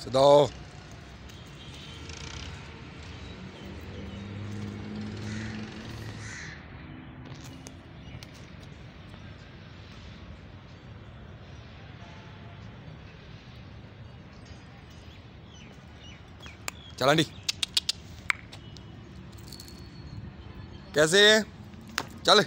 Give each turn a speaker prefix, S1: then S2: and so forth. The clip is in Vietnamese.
S1: sơ đồ trả lên đi. Cái gì? Trả lên.